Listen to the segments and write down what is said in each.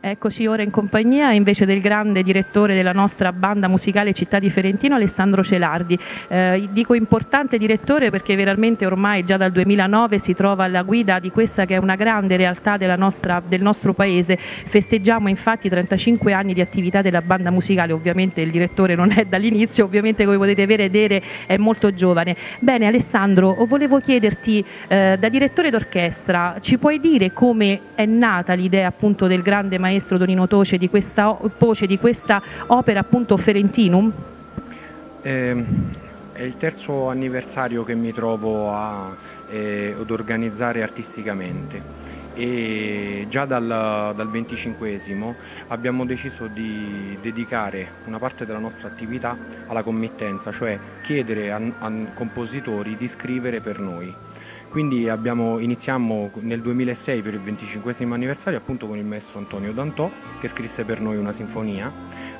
Eccoci ora in compagnia invece del grande direttore della nostra banda musicale Città di Ferentino, Alessandro Celardi. Eh, dico importante direttore perché veramente ormai già dal 2009 si trova alla guida di questa che è una grande realtà nostra, del nostro paese. Festeggiamo infatti 35 anni di attività della banda musicale, ovviamente il direttore non è dall'inizio, ovviamente come potete vedere è molto giovane. Bene Alessandro, volevo chiederti eh, da direttore d'orchestra, ci puoi dire come è nata l'idea appunto del grande maestro maestro Donino Toce di questa, Poce di questa opera appunto Ferentinum? Eh, è il terzo anniversario che mi trovo a, eh, ad organizzare artisticamente e già dal, dal 25 abbiamo deciso di dedicare una parte della nostra attività alla committenza, cioè chiedere a, a compositori di scrivere per noi. Quindi abbiamo, iniziamo nel 2006 per il 25 anniversario appunto con il maestro Antonio Dantò che scrisse per noi una sinfonia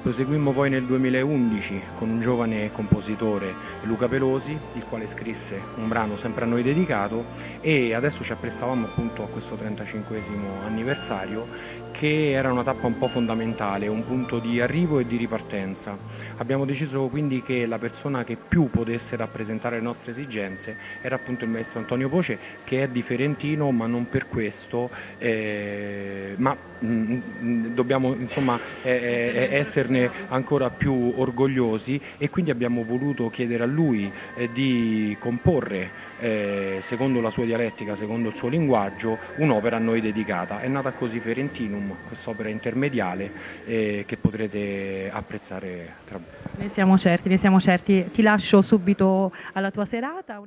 Proseguimmo poi nel 2011 con un giovane compositore, Luca Pelosi, il quale scrisse un brano sempre a noi dedicato e adesso ci apprestavamo appunto a questo 35 anniversario che era una tappa un po' fondamentale, un punto di arrivo e di ripartenza. Abbiamo deciso quindi che la persona che più potesse rappresentare le nostre esigenze era appunto il maestro Antonio Poce che è di Ferentino ma non per questo, eh, ma dobbiamo insomma eh, eh, essere esserne ancora più orgogliosi e quindi abbiamo voluto chiedere a lui eh, di comporre, eh, secondo la sua dialettica, secondo il suo linguaggio, un'opera a noi dedicata. È nata così Ferentinum, quest'opera intermediale eh, che potrete apprezzare tra Ne siamo certi, ne siamo certi. Ti lascio subito alla tua serata.